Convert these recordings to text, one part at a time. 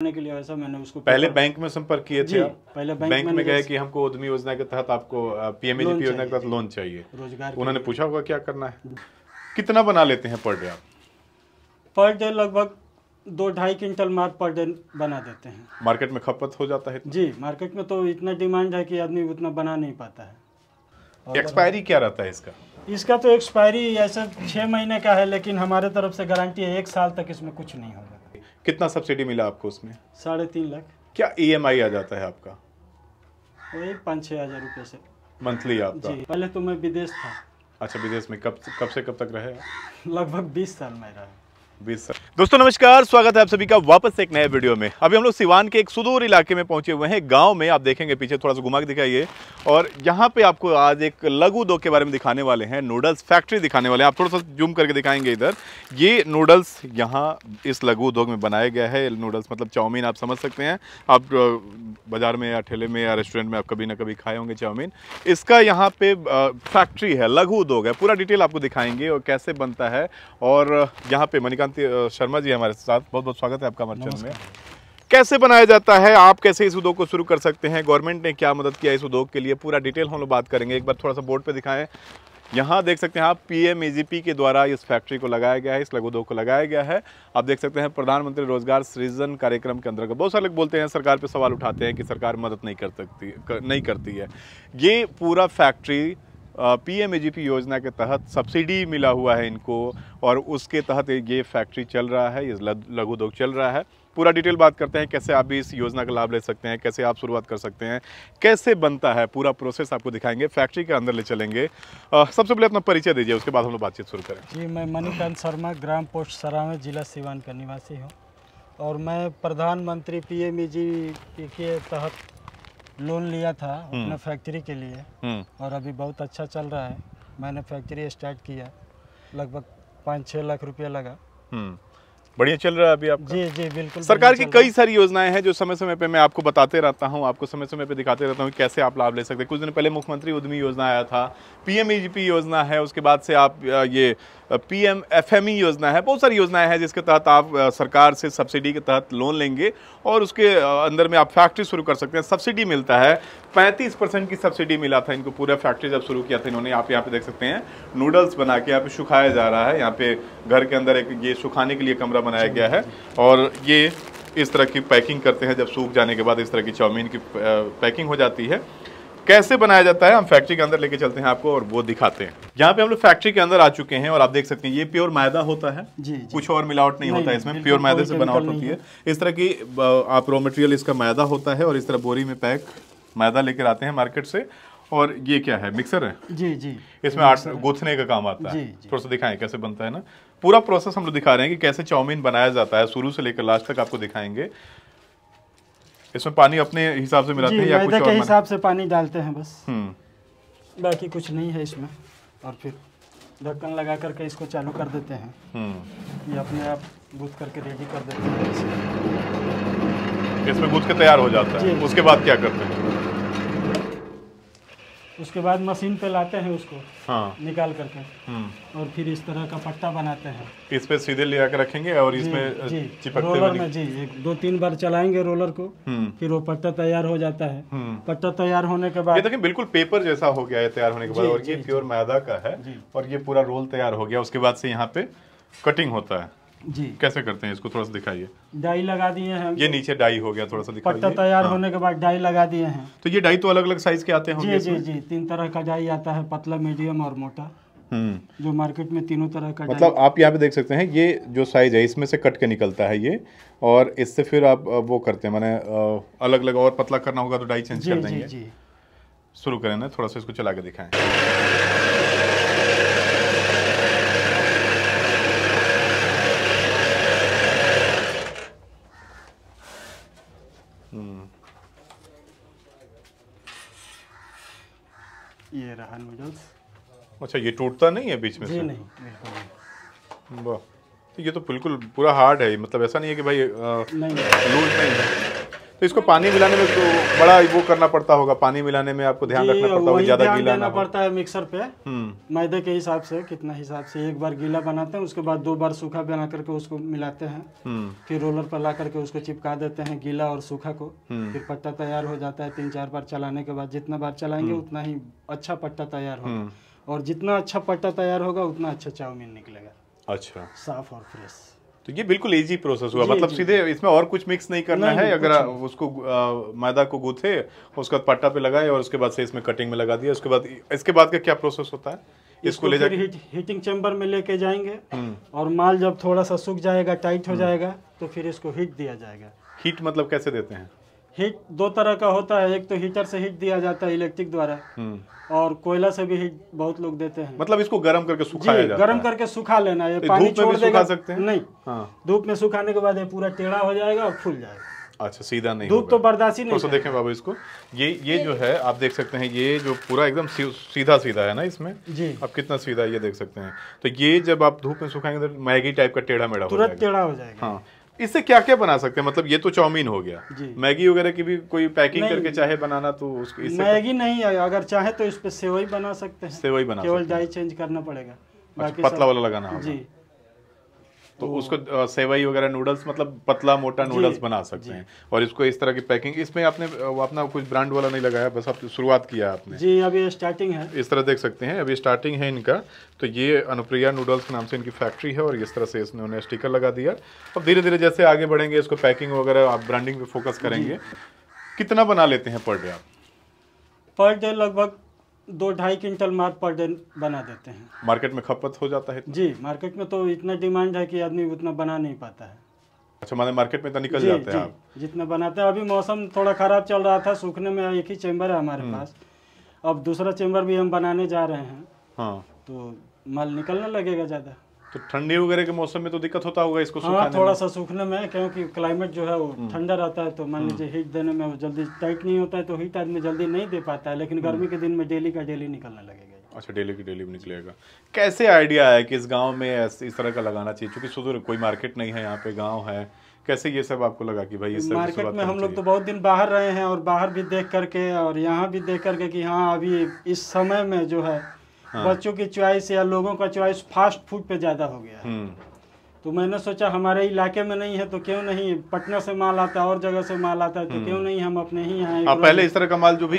करने के लिए वैसा मैंने उसको पहले बैंक में संपर्क किए थे पहले बैंक बैंक में गए कि हमको उद्यमी योजना के तहत आपको पीएमएजीपी योजना के तहत लोन चाहिए। रोज़गार उन्होंने पूछा होगा क्या करना है? कितना बना लेते हैं पर डे आप? पर डे लगभग दो ढाई क्विंटल माल पर डे बना देते हैं। मार्केट में खपत हो जाता है जी मार्केट में तो इतना डिमांड है कि आदमी उतना बना नहीं पाता है। एक्सपायरी क्या रहता है इसका? इसका तो एक्सपायरी ऐसे छः महीने का है लेकिन हमारे तरफ़ से गारंटी है एक साल तक इसमें कुछ नहीं होगा। कितना सब्सिडी मिला आपको उसमें? साढ़े तीन लाख। क्या ईएमआई आ जाता है आपका? वही पाँच छः हज़ार रुपये से। मंथली आपका? जी पहले तो मैं विदेश था। अच्छा विदेश में कब कब से कब तक रहे लगभग बीस साल में रहा। दोस्तों, नमस्कार, स्वागत है आप सभी का वापस एक नए वीडियो में। अभी हम लोग सिवान के एक सुदूर इलाके में पहुँचे हुए हैं, गाँव में। आप देखेंगे पीछे थोड़ा सा घुमा के दिखाइए। और यहाँ पे आपको आज एक लघु उद्योग के बारे में दिखाने वाले हैं, नूडल्स फैक्ट्री दिखाने वाले हैं। आप थोड़ा सा जूम करके दिखाएँगे इधर। ये नूडल्स यहाँ इस लघु उद्योग में बनाया गया है। नूडल्स मतलब चाउमीन, आप समझ सकते हैं। आप बाज़ार में या ठेले में या रेस्टोरेंट में आप कभी ना कभी खाए होंगे चाउमीन। इसका यहाँ पे फैक्ट्री है, लघु उद्योग है। पूरा डिटेल आपको दिखाएँगे और कैसे बनता है। और यहाँ पे मणिकांत अ, शर्मा जी हमारे साथ। बहुत बहुत स्वागत है आपका हमारे चैनल में। कैसे बनाया जाता है? आप कैसे इस उद्योग को शुरू कर सकते हैं? गवर्नमेंट ने क्या मदद किया इस उद्योग के लिए? पूरा डिटेल हम लोग बात करेंगे। एक बार थोड़ा सा बोर्ड पे दिखाएँ। यहाँ देख सकते हैं आप पीएमईजीपी के द्वारा इस फैक्ट्री को लगाया गया है इस लघु उद्योग को लगाया गया है। आप देख सकते हैं प्रधानमंत्री रोज़गार सृजन कार्यक्रम के अंतर्गत बहुत सारे लोग बोलते हैं सरकार पे सवाल उठाते हैं कि सरकार मदद नहीं कर सकती कर, नहीं करती है। ये पूरा फैक्ट्री पीएमएजीपी योजना के तहत सब्सिडी मिला हुआ है इनको, और उसके तहत ये फैक्ट्री चल रहा है, ये लघु उद्योग चल रहा है। पूरा डिटेल बात करते हैं, कैसे आप भी इस योजना का लाभ ले सकते हैं, कैसे आप शुरुआत कर सकते हैं, कैसे बनता है, पूरा प्रोसेस आपको दिखाएँगे, फैक्ट्री के अंदर ले चलेंगे। सबसे पहले अपना परिचय दीजिए, उसके बाद हम लोग बातचीत शुरू करें। जी, मैं मणिकांत शर्मा, ग्राम पोस्ट सरावे जिला सिवान का निवासी हूँ। और मैं प्रधानमंत्री पीएमईजी के तहत लोन लिया था अपने फैक्ट्री के लिए हम्म, और अभी बहुत अच्छा चल रहा है। मैंने फैक्ट्री स्टार्ट किया। लगभग पाँच छः लाख रुपया लगा। हम्म। बढ़िया चल रहा है अभी आपका? जी जी बिल्कुल सरकार की कई सारी योजनाएँ हैं जो समय समय पे मैं आपको बताते रहता हूँ आपको समय समय पे दिखाते रहता हूँ कि कैसे आप लाभ ले सकते हैं। कुछ दिन पहले मुख्यमंत्री उद्यमी योजना आया था पीएमईजीपी योजना है उसके बाद से आप ये पीएम एफएमई योजना है बहुत सारी योजनाएँ हैं जिसके तहत आप सरकार से सब्सिडी के तहत लोन लेंगे और उसके अंदर में आप फैक्ट्री शुरू कर सकते हैं। सब्सिडी मिलता है पैंतीस परसेंट की सब्सिडी मिला था इनको पूरा फैक्ट्री जब शुरू किया था इन्होंने आप यहाँ पे देख सकते हैं। नूडल्स बना के यहाँ पे सुखाया जा रहा है यहाँ पे घर के अंदर एक ये सुखाने के लिए कमरा बनाया गया है। और ये इस तरह की पैकिंग करते हैं जब सूख जाने के बाद इस तरह की चाउमीन की पैकिंग हो जाती है। कैसे बनाया जाता है हम फैक्ट्री के अंदर लेके चलते हैं आपको और वो दिखाते हैं। यहाँ पे हम लोग फैक्ट्री के अंदर आ चुके हैं और आप देख सकते हैं ये प्योर मैदा होता है। जी, जी। कुछ और मिलावट नहीं, नहीं, होता है इसमें प्योर मैदे से बनावट होती है। इस तरह की आप रॉ मटेरियल इसका मैदा होता है और इस तरह बोरी में पैक मैदा लेकर आते हैं मार्केट से। और ये क्या है? मिक्सर है? जी जी। इसमें आट गूंथने का काम आता है। जी, जी। थोड़ा सा दिखाएँ कैसे बनता है ना? पूरा प्रोसेस हम लोग दिखा रहे हैं कि कैसे चाउमीन बनाया जाता है शुरू से लेकर लास्ट तक आपको दिखाएँगे। इसमें पानी अपने हिसाब से मिलाते हैं या कुछ के हिसाब से पानी डालते हैं बस। हम्म। बाकी कुछ नहीं है इसमें। और फिर ढक्कन लगा करके इसको चालू कर देते हैं। हम्म। ये अपने आप गूथ करके रेडी कर देते हैं। इसमें गूंथ के तैयार हो जाता है। उसके बाद क्या करते हैं? उसके बाद मशीन पे लाते हैं उसको हाँ। निकाल करके। हम्म। और फिर इस तरह का पट्टा बनाते हैं। इस पे सीधे ले आकर रखेंगे और इसमें चिपकते रोलर में जी एक दो तीन बार चलाएँगे रोलर को हम्म। फिर वो पट्टा तैयार हो जाता है। हम्म। पट्टा तैयार होने के ये बाद देखिए बिल्कुल पेपर जैसा हो गया है तैयार होने के बाद और ये प्योर मैदा का है और ये पूरा रोल तैयार हो गया। उसके बाद से यहाँ पे कटिंग होता है। जी। कैसे करते हैं इसको? थोड़ा सा दिखाइए। डाई लगा दिए हैं। ये नीचे डाई हो गया थोड़ा सा पट्टा दिखाइए तैयार होने के बाद डाई लगा दिए हैं। तो ये डाई तो अलग अलग साइज़ के आते होंगे जी जी जी। तीन तरह का डाई आता है पतला मीडियम और मोटा। हम्म। जो मार्केट में तीनों तरह का मतलब आप यहाँ पे देख सकते हैं ये जो साइज़ है इसमें से कट के निकलता है ये। और इससे फिर आप वो करते हैं मैंने अलग अलग और पतला करना होगा तो डाई चेंज कर देंगे। शुरू करें ना थोड़ा सा इसको चला के दिखाएँ। ये रहा नूडल्स अच्छा ये टूटता नहीं है बीच में जी से? नहीं। बिल्कुल वाह। तो ये तो बिल्कुल पूरा हार्ड है मतलब ऐसा नहीं है कि भाई आ, नहीं। लूज नहीं है। तो इसको पानी मिलाने में तो बड़ा वो करना पड़ता होगा पानी मिलाने में आपको ध्यान रखना पड़ता होगा ज़्यादा गीला ना देना पड़ता है मिक्सर पे। हम्म। मैदे के हिसाब से कितना हिसाब से एक बार गीला बनाते हैं उसके बाद दो बार सूखा बना करके उसको मिलाते हैं। हम्म। फिर रोलर पर ला करके उसको चिपका देते हैं गीला और सूखा को। हम्म। फिर पट्टा तैयार हो जाता है तीन चार बार चलाने के बाद जितना बार चलाएँगे उतना ही अच्छा पट्टा तैयार होगा। और जितना अच्छा पट्टा तैयार होगा उतना अच्छा चाउमीन निकलेगा। अच्छा। साफ़ और फ्रेश। तो ये बिल्कुल इजी प्रोसेस हुआ। मतलब सीधे इसमें और कुछ मिक्स नहीं करना नहीं, है। अगर उसको आ, मैदा को गूथे उसके बाद पट्टा पे लगाए और उसके बाद से इसमें कटिंग में लगा दिया। उसके बाद इसके बाद का क्या प्रोसेस होता है? इसको ले जाकर हीट, हीटिंग चैम्बर में लेके जाएँगे। हम्म। और माल जब थोड़ा सा सूख जाएगा टाइट हो जाएगा तो फिर इसको हीट दिया जाएगा। हीट मतलब कैसे देते हैं? हीट दो तरह का होता है एक तो हीटर से हीट दिया जाता है इलेक्ट्रिक द्वारा हम्म। और कोयला से भी हीट बहुत लोग देते हैं। मतलब इसको गर्म करके सुखाया जाता गर्म है। करके सुखा लेना है। ये पानी धूप में छोड़ देगा सुखा सकते हैं? नहीं। हाँ। धूप में सुखाने के बाद ये पूरा टेढ़ा हो जाएगा और फूल जाएगा। अच्छा सीधा नहीं धूप तो बर्दाश्त ही नहीं सा देखें बाबू इसको। ये ये जो है आप देख सकते हैं ये जो पूरा एकदम सीधा सीधा है ना इसमें? जी। आप कितना सीधा है ये देख सकते हैं। तो ये जब आप धूप में सुखाएँगे तो मैगी टाइप का टेढ़ा मेढ़ा हो तुरंत टेढ़ा हो जाएगा। हाँ। इससे क्या क्या बना सकते हैं? मतलब ये तो चाउमीन हो गया। मैगी वगैरह की भी कोई पैकिंग करके चाहे बनाना तो उसको इससे मैगी नहीं आया अगर चाहे तो इस पे सेवई बना सकते हैं। सेवई बना केवल डाई चेंज करना पड़ेगा। अच्छा, पतला वाला लगाना जी। तो उसको अ, सेवई वगैरह नूडल्स मतलब पतला मोटा नूडल्स बना सकते हैं। और इसको इस तरह की पैकिंग इसमें आपने अपना कुछ ब्रांड वाला नहीं लगाया बस आप शुरुआत किया आपने। जी अभी स्टार्टिंग है। इस तरह देख सकते हैं अभी स्टार्टिंग है इनका। तो ये अनुप्रिया नूडल्स के नाम से इनकी फैक्ट्री है और इस तरह से इसने उन्हें स्टिकर लगा दिया। अब धीरे धीरे जैसे आगे बढ़ेंगे इसको पैकिंग वगैरह आप ब्रांडिंग पे फोकस करेंगे। कितना बना लेते हैं पर डे आप? पर डे लगभग दो ढाई क्विंटल माल पर डे बना देते हैं। मार्केट में खपत हो जाता है इतना? जी मार्केट में तो इतना डिमांड है कि आदमी उतना बना नहीं पाता है। अच्छा माने मार्केट में तो निकल जी जाते हैं आप? जितना बनाते हैं। अभी मौसम थोड़ा खराब चल रहा था सूखने में एक ही चैम्बर है हमारे हम्म। पास। अब दूसरा चैम्बर भी हम बनाने जा रहे हैं। हाँ। तो माल निकलने लगेगा ज़्यादा। तो ठंडी वगैरह के मौसम में तो दिक्कत होता होगा इसको हाँ थोड़ा सा सूखने में क्योंकि क्लाइमेट जो है वो हम्म। ठंडा रहता है तो मान लीजिए हीट देने में वो जल्दी टाइट नहीं होता है तो हीट आदमी जल्दी नहीं दे पाता है लेकिन गर्मी हम्म। के दिन में डेली का डेली निकलने लगेगा अच्छा डेली की डेली निकलेगा। कैसे आइडिया है कि इस गाँव में इस तरह का लगाना चाहिए? क्योंकि सुदूर कोई मार्केट नहीं है यहाँ पे गाँव है। कैसे ये सब आपको लगा कि भाई इस मार्केट में हम लोग तो बहुत दिन बाहर रहे हैं और बाहर भी देख करके और यहाँ भी देख करके कि हाँ अभी इस समय में जो है हाँ। बच्चों की चॉइस या लोगों का चॉइस फास्ट फ़ूड पे ज़्यादा हो गया है। हम्म। तो मैंने सोचा हमारे इलाके में नहीं है तो क्यों नहीं? पटना से माल आता है और जगह से माल आता है तो क्यों नहीं हम अपने ही यहाँ पहले इस तरह का माल जो भी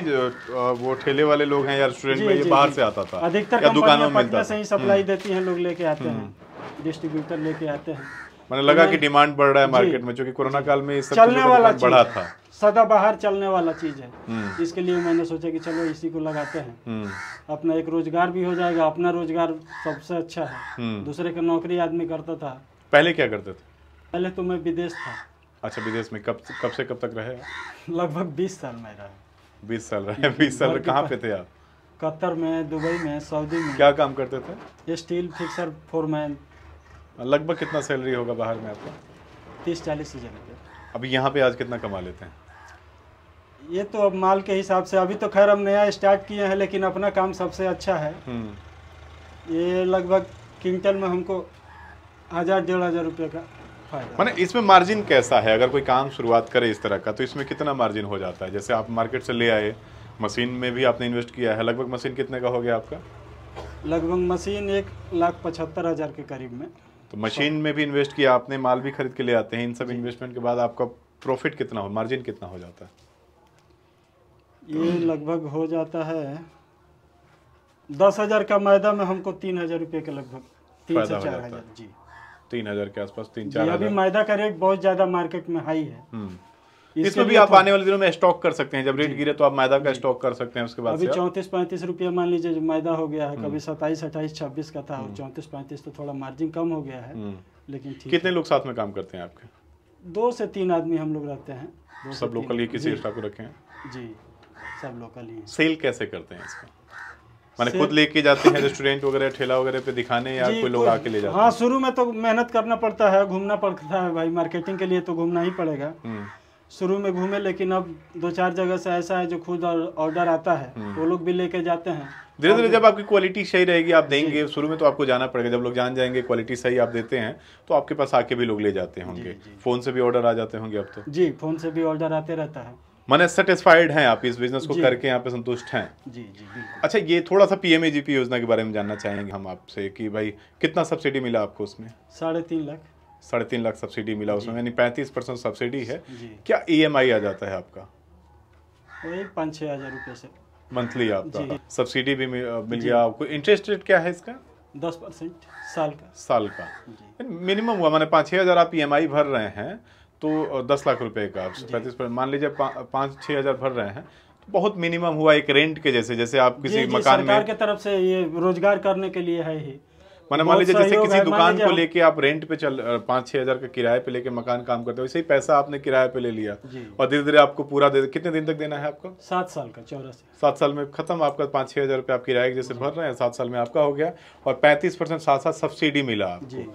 वो ठेले वाले लोग हैं या रेस्टोरेंट में ये बाहर से आता था अधिकतर दुकानों में पटना से ही सप्लाई देती हैं लोग लेके आते हैं डिस्ट्रीब्यूटर लेके आते हैं। मैंने लगा मैं- कि डिमांड बढ़ रहा है मार्केट में जो क्योंकि कोरोना काल में इस चलने वाला बढ़ा था। सदा बाहर चलने वाला चीज़ है। हम्म। इसके लिए मैंने सोचा कि चलो इसी को लगाते हैं। हम्म। अपना एक रोज़गार भी हो जाएगा अपना रोज़गार सबसे अच्छा है। हम्म। दूसरे का नौकरी आदमी करता था। पहले क्या करते थे? पहले तो मैं विदेश था। अच्छा विदेश में कब कब से कब तक रहे लगभग बीस साल में रहा। बीस साल रहे बीस साल कहाँ पे थे आप? कतर में दुबई में सऊदी में। क्या काम करते थे? Steel fixer foreman. लगभग कितना सैलरी होगा बाहर में आपका? तीस चालीस हज़ार अभी यहाँ पे आज कितना कमा लेते हैं? ये तो अब माल के हिसाब से अभी तो खैर हम नया स्टार्ट किए हैं लेकिन अपना काम सबसे अच्छा है। हम्म। ये लगभग क्विंटल में हमको हज़ार डेढ़ हज़ार रुपये का फ़ायदा। माने इसमें मार्जिन कैसा है? अगर कोई काम शुरुआत करे इस तरह का तो इसमें कितना मार्जिन हो जाता है? जैसे आप मार्केट से ले आए मशीन में भी आपने इन्वेस्ट किया है लगभग मशीन कितने का हो गया आपका? लगभग मशीन एक लाख पचहत्तर हज़ार के करीब में। तो मशीन में भी इन्वेस्ट किया आपने माल भी खरीद के ले आते हैं इन सब इन्वेस्टमेंट के बाद आपका प्रॉफिट कितना हो मार्जिन कितना हो जाता है? ये लगभग हो जाता है। दस हज़ार का मैदा में हमको तीन हज़ार रुपये के लगभग तीन से चार हज़ार जी। तीन हज़ार के आसपास तीन चार अभी मैदा का रेट बहुत ज़्यादा मार्केट में हाई है। हम्म। इसमें भी आप तो- आने वाले दिनों में स्टॉक कर सकते हैं। जब रेट गिरे तो आप मैदा का स्टॉक कर सकते हैं उसके बाद अभी चौंतीस पैंतीस रुपया मान लीजिए जो मैदा हो गया है कभी सत्ताईस अट्ठाईस छब्बीस का था और चौंतीस पैंतीस तो थोड़ा मार्जिन कम हो गया है हम्म। लेकिन कितने लोग साथ में काम करते हैं आपके? दो से तीन आदमी हम लोग रहते हैं। सब लोकल ही किसी स्टाफ को रखे हैं? जी। सब लोकल ही हैं। सेल कैसे करते हैं इसका? माने खुद लेके जाते हैं रेस्टोरेंट वगैरह ठेला वगैरह पे दिखाने या कोई लोग आके ले जाते हाँ शुरू में तो मेहनत करना पड़ता है घूमना पड़ता है भाई। मार्केटिंग के लिए तो घूमना ही पड़ेगा। हम्म, शुरू में घूमे लेकिन अब दो चार जगह से ऐसा है जो खुद ऑर्डर आता है हम्म। वो लोग भी लेके जाते हैं। धीरे धीरे जब आपकी क्वालिटी सही रहेगी आप देंगे शुरू में तो आपको जाना पड़ेगा। जब लोग जान जाएँगे क्वालिटी सही आप देते हैं तो आपके पास आके भी लोग ले जाते होंगे। फ़ोन से भी ऑर्डर आ जाते होंगे अब तो। जी फ़ोन से भी ऑर्डर आते रहता है। मैंने सेटिस्फाइड हैं आप इस बिज़नेस को करके यहाँ पे संतुष्ट हैं। जी जी अच्छा ये थोड़ा सा पीएमएजीपी योजना के बारे में जानना चाहेंगे हम आपसे कि भाई कितना सब्सिडी मिला आपको उसमें? साढ़े तीन लाख। साढ़े तीन लाख सब्सिडी मिला उसमें यानी पैंतीस परसेंट सब्सिडी है। क्या ईएमआई आ जाता है आपका? वही पाँच छः हज़ार रुपये से। मंथली आपका। सब्सिडी भी मिल मिल गया आपको। इंटरेस्ट रेट क्या है इसका? दस परसेंट साल का। साल का। मिनिमम हुआ मैंने पाँच छः हज़ार आप ई भर रहे हैं तो दस लाख रुपए का पैंतीस पर मान लीजिए पा- पाँच छः हज़ार भर रहे हैं तो बहुत मिनिमम हुआ एक रेंट के जैसे जैसे आप किसी जी, जी, मकान सरकार में के तरफ़ से ये रोज़गार करने के लिए है ही। माने मान लीजिए जैसे किसी दुकान को लेके आप रेंट पे चल पाँच छः हज़ार का किराए पे लेके मकान काम करते हो वैसे ही पैसा आपने किराए पे ले लिया। और धीरे धीरे आपको पूरा दे कितने दिन तक देना है आपको? सात साल का चौरासी। सात साल में खत्म आपका पाँच छः हज़ार रुपये आप किराए जैसे भर रहे हैं सात साल में आपका हो गया और पैंतीस परसेंट साथ साथ सब्सिडी मिला आपको।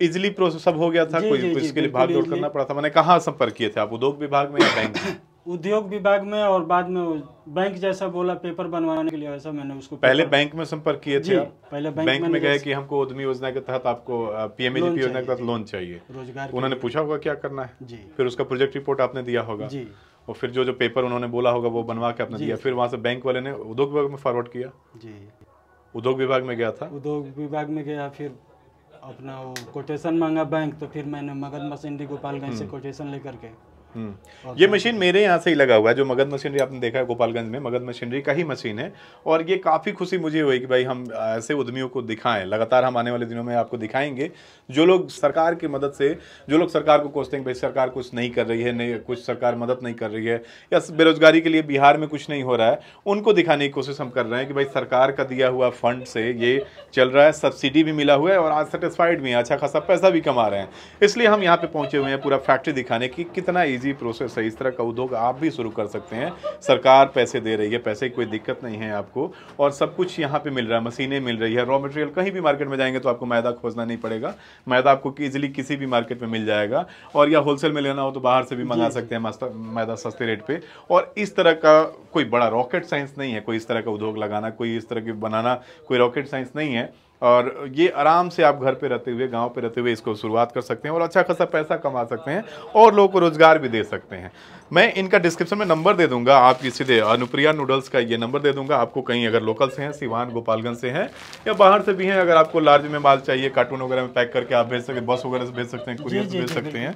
इजिली प्रोसेस सब हो गया था जी, कोई जी, इसके लिए भाग दौड़ करना पड़ा था। मैंने कहाँ संपर्क किए थे आप? उद्योग विभाग में या बैंक में? उद्योग विभाग में और बाद में बैंक जैसा बोला पेपर बनवाने के लिए वैसा मैंने उसको पहले बैंक में संपर्क किए थे पहले बैंक, बैंक में गए कि हमको उद्यमी योजना के तहत आपको पीएमएजीपी योजना के तहत लोन चाहिए। रोज़गार उन्होंने पूछा होगा क्या करना है? जी। फिर उसका प्रोजेक्ट रिपोर्ट आपने दिया होगा। जी। और फिर जो जो पेपर उन्होंने बोला होगा वो बनवा के आपने दिया। फिर वहाँ से बैंक वाले ने उद्योग विभाग में फॉरवर्ड किया। जी। उद्योग विभाग में गया था? उद्योग विभाग में गया फिर अपना वो कोटेशन मांगा बैंक तो फिर मैंने मगध मशीनरी गोपालगंज से कोटेशन लेकर के हम्म। ये मशीन मेरे यहाँ से ही लगा हुआ है जो मगध मशीनरी आपने देखा है गोपालगंज में मगध मशीनरी का ही मशीन है। और ये काफ़ी खुशी मुझे हुई कि भाई हम ऐसे उद्यमियों को दिखाएँ। लगातार हम आने वाले दिनों में आपको दिखाएँगे। जो लोग सरकार की मदद से जो लोग सरकार को कोसते हैं भाई सरकार कुछ नहीं कर रही है नहीं कुछ सरकार मदद नहीं कर रही है या बेरोजगारी के लिए बिहार में कुछ नहीं हो रहा है उनको दिखाने की कोशिश हम कर रहे हैं कि भाई सरकार का दिया हुआ फंड से ये चल रहा है सब्सिडी भी मिला हुआ है और आज सेटिस्फाइड भी है अच्छा खासा पैसा भी कमा रहे हैं। इसलिए हम यहाँ पे पहुँचे हुए हैं पूरा फैक्ट्री दिखाने की कितना इजी प्रोसेस है। इस तरह का उद्योग आप भी शुरू कर सकते हैं। सरकार पैसे दे रही है पैसे की कोई दिक्कत नहीं है आपको। और सब कुछ यहाँ पे मिल रहा है मशीनें मिल रही है। रॉ मटेरियल कहीं भी मार्केट में जाएँगे तो आपको मैदा खोजना नहीं पड़ेगा। मैदा आपको इजीली किसी भी मार्केट में मिल जाएगा। और या होलसेल में लेना हो तो बाहर से भी मंगा सकते हैं मैदा सस्ते रेट पर और इस तरह का कोई बड़ा रॉकेट साइंस नहीं है। कोई इस तरह का उद्योग लगाना कोई इस तरह की बनाना कोई रॉकेट साइंस नहीं है। और ये आराम से आप घर पे रहते हुए गाँव पे रहते हुए इसको शुरुआत कर सकते हैं और अच्छा खासा पैसा कमा सकते हैं और लोगों को रोज़गार भी दे सकते हैं। मैं इनका डिस्क्रिप्शन में नंबर दे दूँगा आप सीधे अनुप्रिया नूडल्स का ये नंबर दे दूँगा। आपको कहीं अगर लोकल से हैं सिवान गोपालगंज से हैं या बाहर से भी हैं अगर आपको लार्ज में माल चाहिए कार्टून वगैरह में पैक करके आप भेज सकते बस वगैरह से भेज सकते हैं कुरियर से भेज सकते हैं।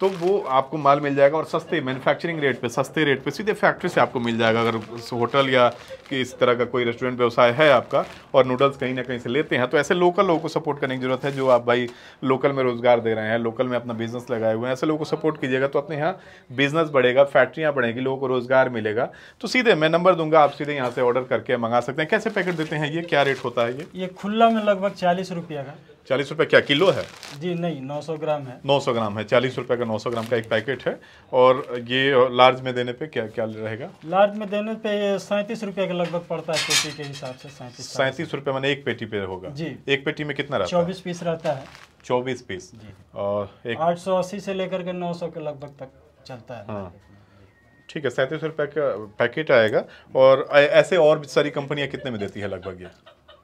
तो वो आपको माल मिल जाएगा और सस्ते मैन्युफैक्चरिंग रेट पे, सस्ते रेट पे सीधे फैक्ट्री से आपको मिल जाएगा। अगर होटल या कि इस तरह का कोई रेस्टोरेंट व्यवसाय है आपका और नूडल्स कहीं ना कहीं से लेते हैं तो ऐसे लोकल लोगों को सपोर्ट करने की ज़रूरत है जो आप भाई लोकल में रोज़गार दे रहे हैं लोकल में अपना बिज़नेस लगाए हुए हैं। ऐसे लोगों को सपोर्ट कीजिएगा तो अपने यहाँ बिज़नेस बढ़ेगा फैक्ट्रियाँ बढ़ेंगी, लोगों को रोज़गार मिलेगा। तो सीधे मैं नंबर दूँगा, आप सीधे यहाँ से ऑर्डर करके मंगा सकते हैं। कैसे पैकेट देते हैं ये? क्या रेट होता है ये? ये खुला में लगभग चालीस रुपया का। चालीस रुपये क्या किलो है? जी नहीं नौ सौ ग्राम है। 900 ग्राम है। चालीस रुपए का 900 ग्राम का एक पैकेट है। और ये लार्ज में देने पे क्या क्या रहेगा? लार्ज में देने पे ये सैंतीस रुपये के लगभग पड़ता है पेटी के हिसाब से सैंतीस सैंतीस रुपए मैंने एक पेटी पे होगा। जी। एक पेटी में कितना रहता है? चौबीस पीस रहता है। चौबीस पीस। जी। और एक आठ सौ अस्सी से लेकर के नौ सौ के लगभग तक चलता है। हाँ। ठीक है सैंतीस रुपए का पैकेट आएगा। और ऐसे और सारी कंपनियाँ कितने में देती है लगभग ये?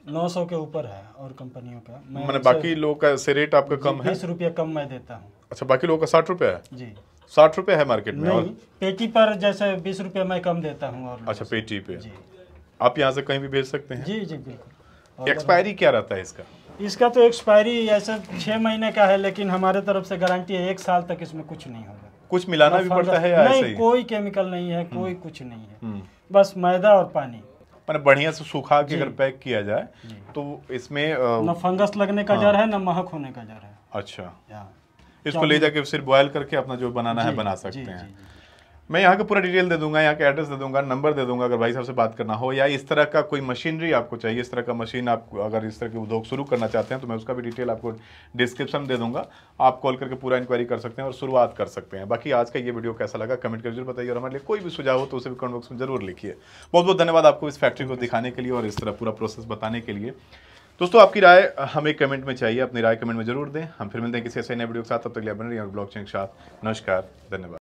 नौ सौ के ऊपर है और कंपनियों का। मैंने बाकी लोगों का से रेट आपका कम है? बीस रुपया कम मैं देता हूँ। अच्छा बाकी लोगों का साठ रुपए है? जी। साठ रुपए है मार्केट में और पेटी पर जैसे बीस रुपया मैं कम देता हूँ और अच्छा पेटी पे। जी। आप यहाँ से कहीं भी भेज सकते हैं? जी जी बिल्कुल। एक्सपायरी क्या रहता है इसका? इसका तो एक्सपायरी ऐसे छः महीने का है लेकिन हमारे तरफ़ से गारंटी है एक साल तक इसमें कुछ नहीं होगा। कुछ मिलाना भी पड़ता है या नहीं ऐसे ही? कोई केमिकल नहीं है कोई कुछ नहीं है। हम्म। बस मैदा और पानी। मैंने बढ़िया से सुखा के अगर पैक किया जाए तो इसमें न फंगस लगने का डर है। न महक होने का डर है। अच्छा। इसको ले जाके फिर बॉयल करके अपना जो बनाना है बना सकते हैं। मैं यहाँ का पूरा डिटेल दे दूँगा, यहाँ का एड्रेस दे दूँगा नंबर दे दूँगा, अगर भाई साहब से बात करना हो, या इस तरह का कोई मशीनरी आपको चाहिए, इस तरह का मशीन आप, अगर इस तरह के उद्योग शुरू करना चाहते हैं तो मैं उसका भी डिटेल आपको डिस्क्रिप्शन दे दूँगा। आप कॉल करके पूरा इंक्वायरी कर सकते हैं और शुरुआत कर सकते हैं। बाकी आज का ये वीडियो कैसा लगा कमेंट कर ज़रूर बताइए और हमारे लिए कोई भी सुझाव हो तो उसे भी कमेंट बॉक्स में ज़रूर लिखिए। बहुत बहुत धन्यवाद आपको इस फैक्ट्री को दिखाने के लिए और इस तरह पूरा प्रोसेस बताने के लिए। दोस्तों, आपकी राय हमें कमेंट में चाहिए, अपनी राय कमेंट में ज़रूर दें। हम फिर मिलते हैं किसी ऐसे नए वीडियो के साथ। तब तक लिए बने रहिए ब्लॉग चैन के साथ। नमस्कार, धन्यवाद।